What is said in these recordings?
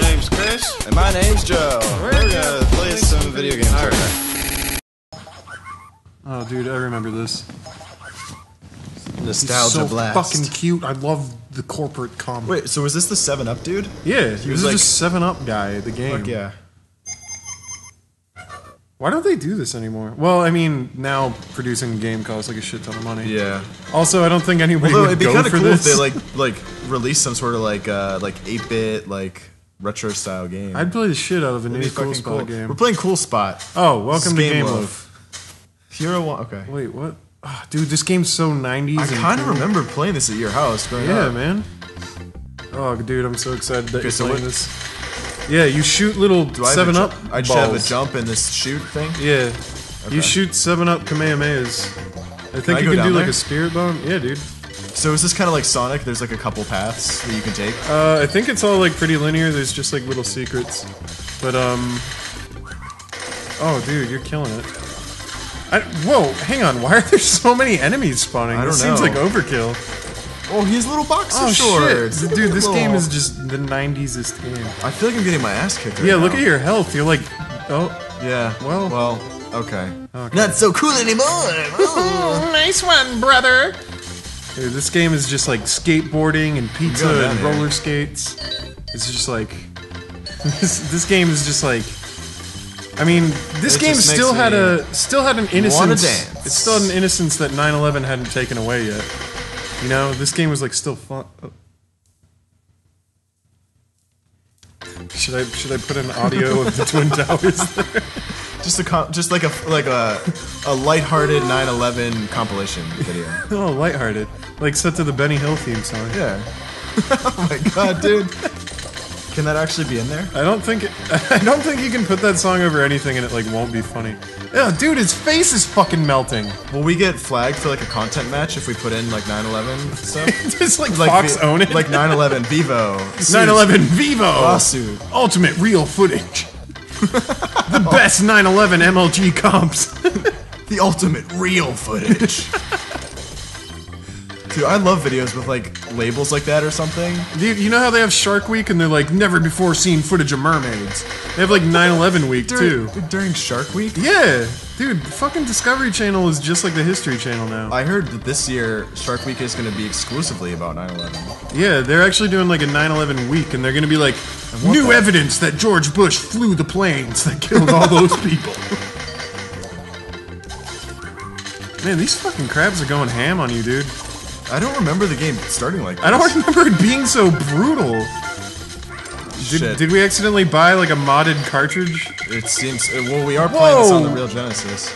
My name's Chris. And my name's Joe. We're, gonna play some video games. Alright. Oh, dude, I remember this. Nostalgia so blast. fucking cute. I love the corporate comic. Wait, so was this the Seven Up dude? yeah, he was was like- just Seven Up guy the game. Fuck yeah. Why don't they do this anymore? Well, I mean, now producing a game costs like a shit ton of money. Yeah. Also, I don't think anybody Although would it'd be go kind of for cool this. if they like like release some sort of like uh like eight bit like retro style game. I'd play the shit out of a It'd new Cool fucking Spot cool. game. We're playing Cool Spot. Oh, welcome to Game Loaf. Loaf. Hero One. Okay. Wait, what? Ah, dude, this game's so 90s. I kind of cool. remember playing this at your house growing Yeah, up. man. Oh, dude, I'm so excited that you're so playing this. Yeah, you shoot little Do I Seven ju- Up. I just have a jump and this shoot thing. Yeah. Okay. You shoot seven up Kamehamehas. I think I you can do like a spirit bomb. Yeah, dude. So is this kind of like Sonic? There's like a couple paths that you can take. Uh, I think it's all like pretty linear. There's just like little secrets. But um. Oh, dude, you're killing it. I, whoa, hang on. Why are there so many enemies spawning? I this don't seems know. like overkill. Oh, he has little boxer Oh shorts. shit, dude, this the game is just the 90s game. I feel like I'm getting my ass kicked. Right Yeah, look at your health. You're like, oh, Yeah. Well- Well. Okay. Okay. Not so cool anymore. Ooh. nice one, brother. Dude, this game is just like skateboarding and pizza and there. roller skates. It's just like this. This game is just like. I mean, this It game still had a still had an innocence. dance. It still had an innocence that 9/11 hadn't taken away yet. You know, this game was like still fun. oh. Should I should I put an audio of the Twin Towers there? Just a com- just like a like a a lighthearted 9/11 compilation video. Oh, lighthearted, like set to the Benny Hill theme song. Yeah. oh my god, dude. Can that actually be in there? I don't think I don't think you can put that song over anything and it like won't be funny. Yeah, dude, his face is fucking melting. Will we get flagged for like a content match if we put in like 9/11 stuff? It's like, like Fox Vi- own it. Like 9/11 Vevo. 9/11 Vevo Lawsuit. ultimate real footage. the best 9/11 MLG comps. The ultimate real footage. Dude, I love videos with like labels like that or something. Dude, you know how they have Shark Week and they're like never before seen footage of mermaids. They have like 9/11 week too. During, during Shark Week? Yeah, dude, fucking Discovery Channel is just like the History Channel now. I heard that this year Shark Week is going to be exclusively about 9/11. Yeah, they're actually doing like a 9/11 week, and they're gonna be like, new that. evidence that George Bush flew the planes that killed all those people. Man, these fucking crabs are going ham on you, dude. I don't remember the game starting like this. I don't remember it being so brutal. Did, Shit. did we accidentally buy like a modded cartridge? It seems. uh, Well, we are playing this on the real Genesis.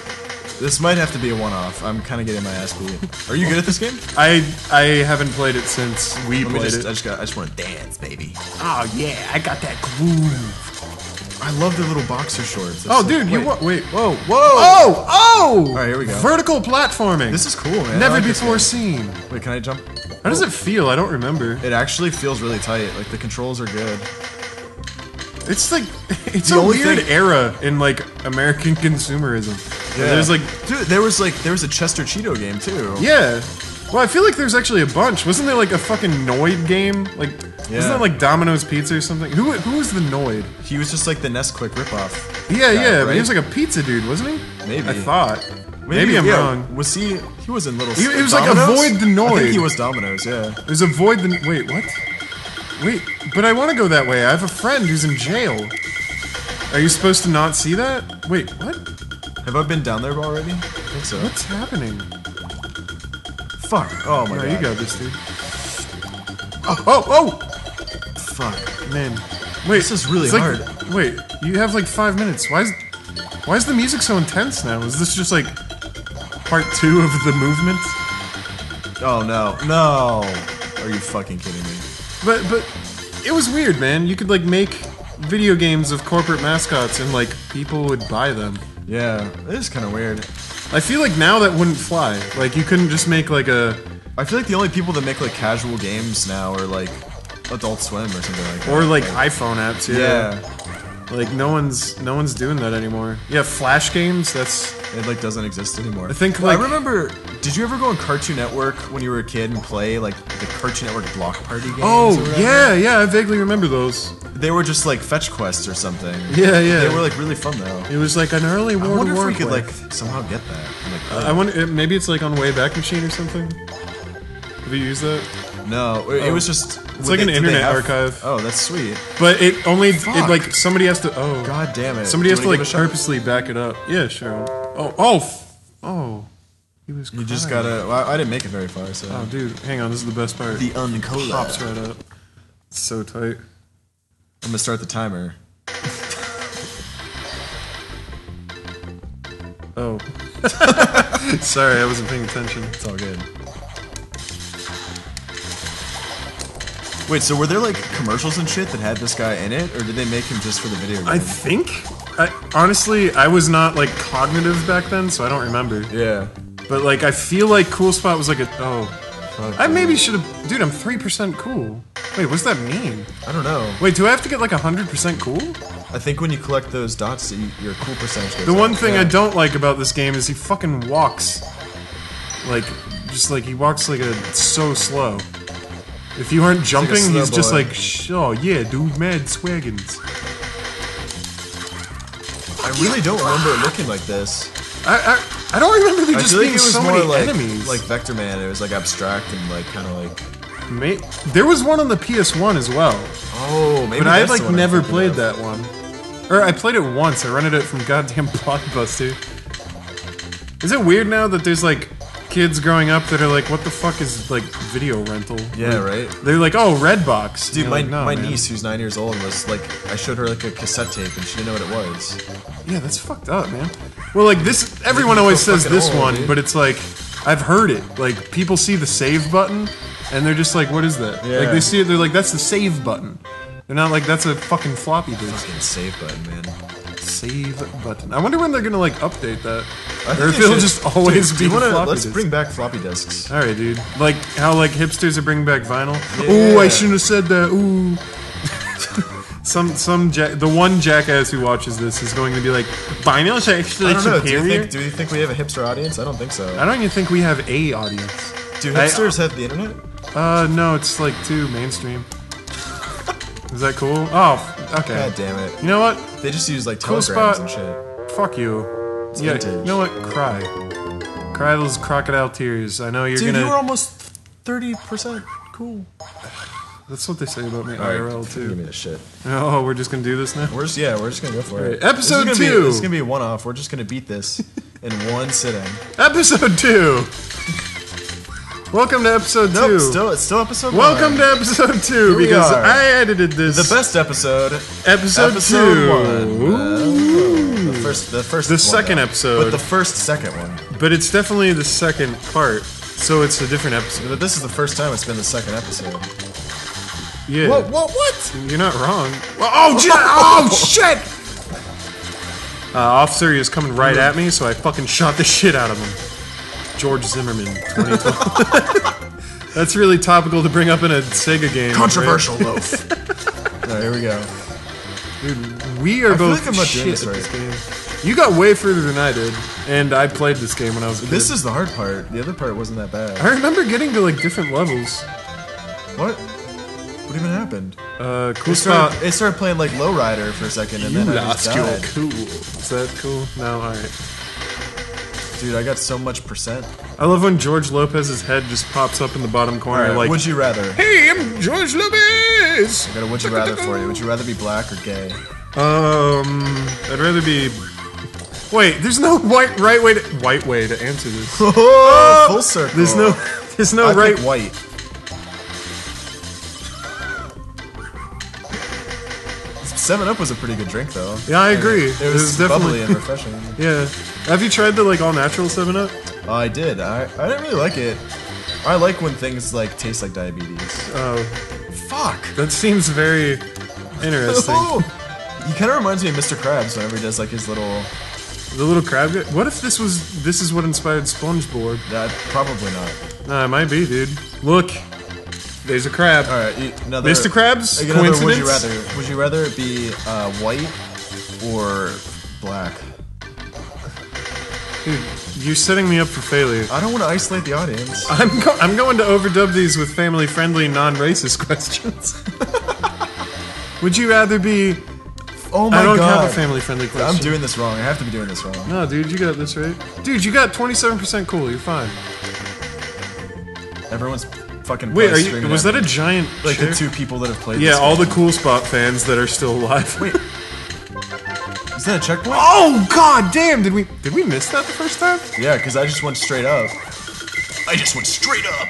This might have to be a one-off. I'm kind of getting my ass beat. Are you good at this game? I I haven't played it since we Let played just. I it. just got. I just want to dance, baby. Oh yeah, I got that groove. I love the little boxer shorts. Oh, That's dude, so- you wait. wa- wait. Whoa, whoa! Oh, oh! All right, here we go. Vertical platforming. This is cool, man. Never like before seen. Wait, can I jump? How does it feel? I don't remember. It actually feels really tight. Like the controls are good. It's like it's The a only weird thing- era in like American consumerism. Yeah. There's like dude, there was like there was a Chester Cheeto game too. yeah. Well, I feel like there's actually a bunch. Wasn't there like a fucking Noid game? Like Yeah. wasn't that like Domino's Pizza or something? Who who was the Noid? He was just like the Nesquik ripoff. Yeah, yeah. But right? he was like a pizza dude, wasn't he? Maybe. I thought. Maybe, I'm yeah, wrong. Was he? He was in Little. He- it was like avoid the I think he was Domino's. Yeah. There's avoid the wait. What? Wait, but I want to go that way. I have a friend who's in jail. Are you supposed to not see that? Wait, what? Have I been down there already? I think so. What's happening? Fuck. Oh my No, god. you got this, dude. Oh, oh, oh! Fuck. Man, wait. This is really it's like- hard. Wait, you have like five minutes. Why is why is the music so intense now? Is this just like part two of the movement? Oh no. No. Are you fucking kidding? But but it was weird, man. You could like make video games of corporate mascots and like people would buy them. Yeah. It is kind of weird. I feel like now that wouldn't fly. Like you couldn't just make like a I feel like the only people that make like casual games now are like Adult Swim or something like that. or like iPhone apps. Yeah. Yeah. Like no one's no one's doing that anymore. Yeah, flash games. That's It like doesn't exist anymore. I think, like- I remember. Did you ever go on Cartoon Network when you were a kid and play like the Cartoon Network block party games? Oh, or oh whatever? yeah yeah. I vaguely remember those. They were just like fetch quests or something. Yeah yeah. They were like really fun though. it was like an early I World wonder if we could like somehow get that. like, I wonder maybe it's like on Wayback Machine or something. Have you used that? No, it, it was oh. just. It's like an internet archive. Oh, that's sweet. But it only it like somebody has to oh God damn it. somebody Do has to like give it a shot? purposely back it up. Yeah sure. Oh oh oh. He was. You just gotta. Well, I didn't make it very far, so. Oh dude, hang on. This is the best part. the uncola. pops right up. It's so tight. I'm gonna start the timer. Oh. Sorry, I wasn't paying attention. It's all good. Wait, so were there like commercials and shit that had this guy in it, or did they make him just for the video game? I think. I, honestly, I was not like cognitive back then, so I don't remember. yeah. But like, I feel like Cool Spot was like a. Oh. Fuck, I maybe should have. Dude, I'm 3% cool. Wait, what's that mean? I don't know. Wait, do I have to get like 100% cool? I think when you collect those dots, you, your cool percentage goes The one up. thing Yeah. I don't like about this game is he fucking walks. Like, just like he walks like a so slow. If you aren't jumping, slow he's just like, "Sh- oh yeah, dude, mad swaggins. I really don't remember it looking like this. I, I, I don't remember there just like being it was so more many like enemies. like Vectorman. It was like abstract and like kind of like. May- there was one on the PS1 as well, Oh, maybe. but I like never played of. that one. Or I played it once. I rented it from goddamn Blockbuster. Is it weird now that there's like kids growing up that are like, "What the fuck is like video rental?" Yeah, Like, right. They're like, "Oh, Redbox." Dude, my, like, no, my man. niece, who's nine years old, was like, I showed her like a cassette tape and she didn't know what it was. Yeah, that's fucked up, man. Well, like this, everyone always so says this old, one, dude. but it's like I've heard it. Like people see the save button, and they're just like, "What is that?" Yeah. Like they see it, they're like, "That's the save button." They're not like, "That's a fucking floppy disk." Fucking save button, man. Save button. I wonder when they're gonna like update that, I or if it'll should- just always Dude, be wanna, floppy Let's disk. bring back floppy disks. All right, dude. Like how like hipsters are bringing back vinyl. Ooh, I shouldn't have said that. Ooh. some some ja- the one jackass who watches this is going to be like vinyl's actually I don't know. Do you, think, do you think we have a hipster audience? I don't think so. I don't even think we have a audience. Do I- hipsters have the internet? Uh, no, it's like too mainstream. Is that cool? Oh, okay. God damn it. You know what? They just use like Cool telegrams and shit. Fuck you. yeah, vintage. you know what? Cry. Cry those crocodile tears. I know you're Dude, gonna. Dude, you were almost 30% cool. That's what they say about me IRL give me too. the shit. Oh, we're just gonna do this now. We're just, yeah, we're just gonna go for it. Alright, episode this two. Be, this is gonna be a one-off. We're just gonna beat this in one sitting. Episode two. Welcome to episode Nope, two. still, it's still episode Welcome one. to episode two we because. I edited this. the best episode. episode, episode two. one. Uh, the first, the first, The one, second though. episode. but the first, second one. But it's definitely the second part, so it's a different episode. But this is the first time it's been the second episode. Yeah. What? What? What? You're not wrong. Oh, shit! Oh, shit! Uh, officer, he was coming right at me, so I fucking shot the shit out of him. George Zimmerman, 2012. That's really topical to bring up in a Sega game. Controversial loaf. All right, here we go. Dude, We are feel both like shit this at this game. You got way further than I did, and I played this game when I was a kid. This is the hard part. The other part wasn't that bad. I remember getting to like different levels. What? What even happened? Uh, cool It started, it started playing like Lowrider for a second, and You then I lost just died. cool. Is that cool? No, alright. Dude, I got so much percent. I love when George Lopez's head just pops up in the bottom corner, Alright, like, would you rather? "Hey, I'm George Lopez." I got a would you rather for you. Would you rather be black or gay? Um, I'd rather be. Wait, there's no white right way to white way to answer this. Oh, full circle. There's no, there's no I right. white. Seven Up was a pretty good drink, though. Yeah, I agree. It was, definitely. bubbly and refreshing. yeah. Have you tried the like all natural Seven Up? Oh, I did. I I didn't really like it. I like when things like taste like diabetes. Oh, Fuck. that seems very interesting. Oh, he kind of reminds me of Mr. Krabs whenever he does like his little. the little crab. Guy. What if this was this is what inspired SpongeBob? That probably not. Nah, it might be, dude. Look, there's a crab. All right, you- another. Mr. Krabs? Another would you Coincidence? rather? Would you rather be uh, white or black. Dude, you're setting me up for failure. I don't want to isolate the audience. I'm go- I'm going to overdub these with family-friendly, non-racist questions. Would you rather be? Oh my god! I don't god. have a family-friendly question. I'm doing this wrong. I have to be doing this wrong. No, dude, you got this right. Dude, you got 27% cool. You're fine. Everyone's fucking. Wait, are you? Was at that a giant? like chair? the two people that have played? Yeah, this all the cool spot fans that are still alive. Wait. Is that a checkpoint? Oh god damn! Did we did we miss that the first time? Yeah, because I just went straight up. I just went straight up.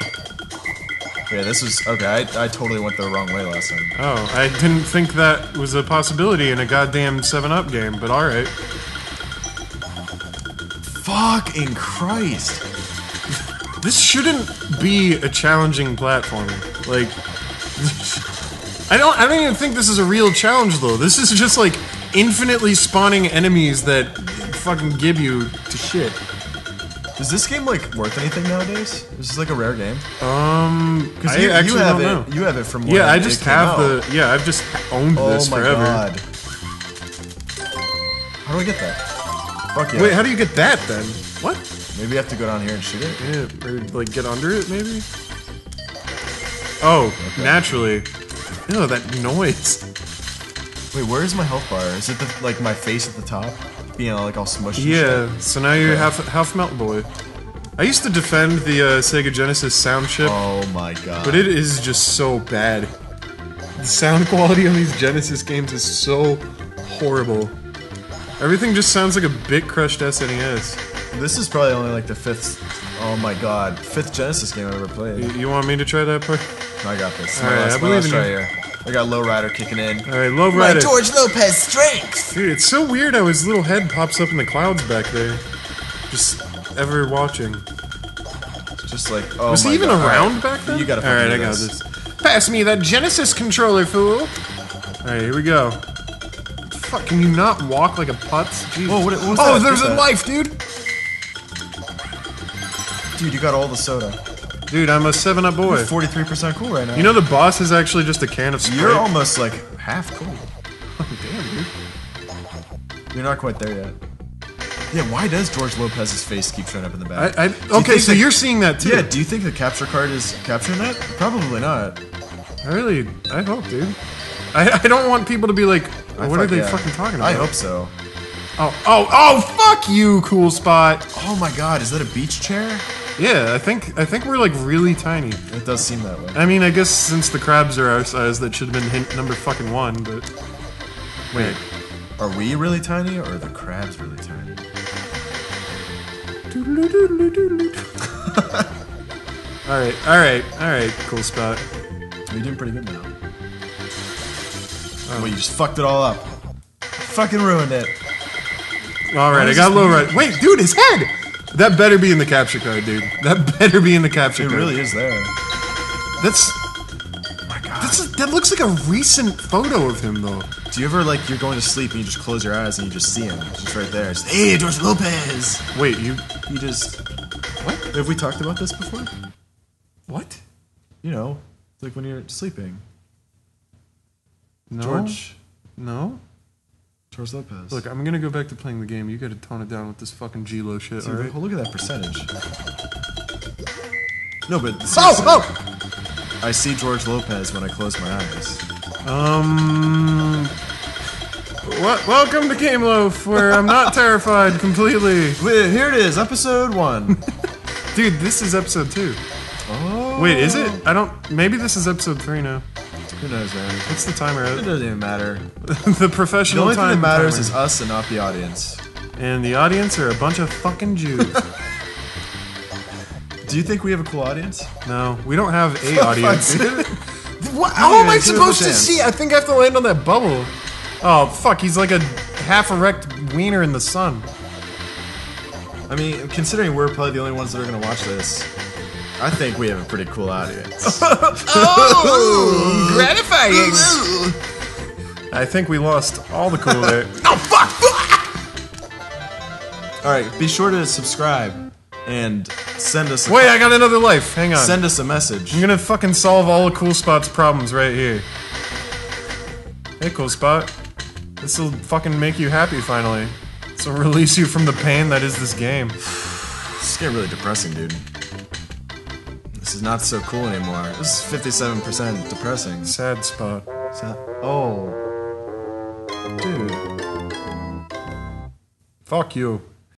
Yeah, this was okay. I, I totally went the wrong way last time. Oh, I didn't think that was a possibility in a goddamn Seven Up game. But all right. Fucking Christ! This shouldn't be a challenging platformer. Like, I don't. I don't even think this is a real challenge though. This is just like infinitely spawning enemies that fucking give you to shit. Is this game like worth anything nowadays? This is this like a rare game? Um, Because you, actually you have don't it. know. You have it from Yeah, I just have out. the. Yeah, I've just owned Oh this my forever. god! How do I get that? Fuck yeah! Wait, how do you get that then? What? Maybe I have to go down here and shoot it. Yeah, or like get under it maybe? Oh, naturally. Ew, that noise. Wait, where is my health bar? Is it the, like my face at the top, being like all smushed? and Yeah, so now you're Okay. half half melt boy. I used to defend the uh, Sega Genesis sound chip. Oh my god! but it is just so bad. The sound quality on these Genesis games is so horrible. Everything just sounds like a bit crushed SNES. This is probably only like the fifth. Oh my god, fifth Genesis game I ever played. You, you want me to try that part? I got this. All My right, last- I believe in you. here. I got Lowrider kicking in. All right, Low Rider. Lopez strength. Dude, it's so weird how his little head pops up in the clouds back there. Just ever watching. Just like oh Was my he even God. around Alright, back then? You gotta. All right, I got this. Pass me that Genesis controller, fool. All right, here we go. Fuck, can you not walk like a putz? Jeez. Whoa, what- what oh, that? there's What's a that? life, dude. Dude, you got all the soda. Dude, I'm a seven up boy. Forty-three percent cool right now. You know the boss is actually just a can of Sprite. you're almost like half cool. damn, dude. You're not quite there yet. Yeah, why does George Lopez's face keep showing up in the back? I, I, Do you okay, so that- you're seeing that too. Yeah, do you think the capture card is capturing that? Probably not. I really, I hope, dude. I, I don't want people to be like, what are they yeah. fucking talking about? I hope so. Oh, oh, oh, fuck you, cool spot. Oh my god, is that a beach chair? Yeah, I think I think we're like really tiny. It does seem that way. I mean, I guess since the crabs are our size, that should have been hint number fucking one. But Wait, are we really tiny or are the crabs really tiny? all right, all right, all right, cool spot. You're doing pretty good now. Oh, you just fucked it all up. Fucking ruined it. All right, I got low right. Wait, dude, his head. That better be in the capture card, dude. That better be in the capture It card. It really is there. That's Oh my god. that's that looks like a recent photo of him though. Do you ever like you're going to sleep and you just close your eyes and you just see him just right there? It's, hey, George Lopez. Wait, you You just what? Have we talked about this before? what? You know, like when you're sleeping. No, George No. George Lopez. Look, I'm gonna go back to playing the game. You gotta tone it down with this fucking G-Lo shit. Dude, all right? oh, look at that percentage. No, but Oh, seriously, oh. I see George Lopez when I close my eyes. Um. What? Welcome to Game Loaf, where I'm not terrified completely. Wait, here it is, episode one. Dude, this is episode two. oh, Wait, is it? I don't. Maybe this is episode three now. Who knows, man? What's the timer It at? doesn't even matter. the professional. The professional only thing time that matters timer. is us and not the audience. and the audience are a bunch of fucking Jews. Do you think we have a cool audience? no, we don't have a audience. What? How am I supposed to see? I think I have to land on that bubble. Oh fuck! He's like a half erect wiener in the sun. I mean, considering we're probably the only ones that are going to watch this, I think we have a pretty cool audience. Oh, gratifying. I think we lost all the cool there. oh, fuck! All right, be sure to subscribe and send us a Wait, I got another life. Hang on. send us a message. I'm gonna fucking solve all the cool spots problems right here. Hey, cool spot. This will fucking make you happy finally. This will release you from the pain that is this game. This is getting really depressing, dude. Is not so cool anymore. This is 57% depressing. Sad spot. So- oh. Dude. Fuck you.